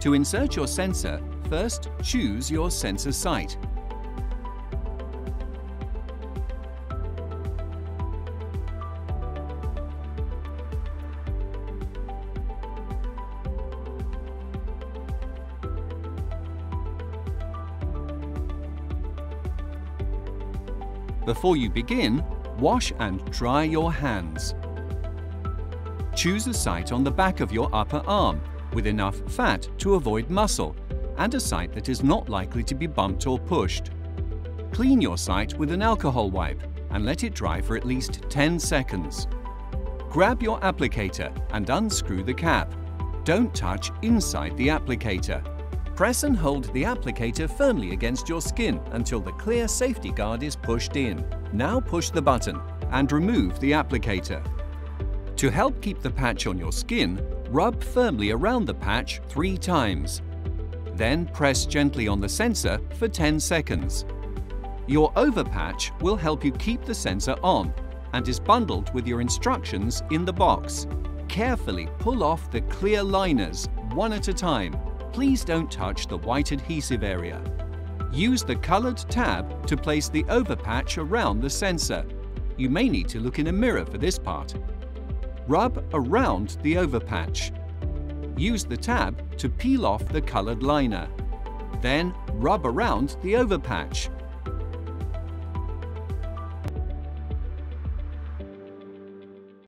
To insert your sensor, first choose your sensor site. Before you begin, wash and dry your hands. Choose a site on the back of your upper arm with enough fat to avoid muscle and a site that is not likely to be bumped or pushed. Clean your site with an alcohol wipe and let it dry for at least 10 seconds. Grab your applicator and unscrew the cap. Don't touch inside the applicator. Press and hold the applicator firmly against your skin until the clear safety guard is pushed in. Now push the button and remove the applicator. To help keep the patch on your skin, rub firmly around the patch three times. Then press gently on the sensor for 10 seconds. Your overpatch will help you keep the sensor on and is bundled with your instructions in the box. Carefully pull off the clear liners one at a time please don't touch the white adhesive area. Use the coloured tab to place the overpatch around the sensor. You may need to look in a mirror for this part. Rub around the overpatch. Use the tab to peel off the coloured liner. Then rub around the overpatch.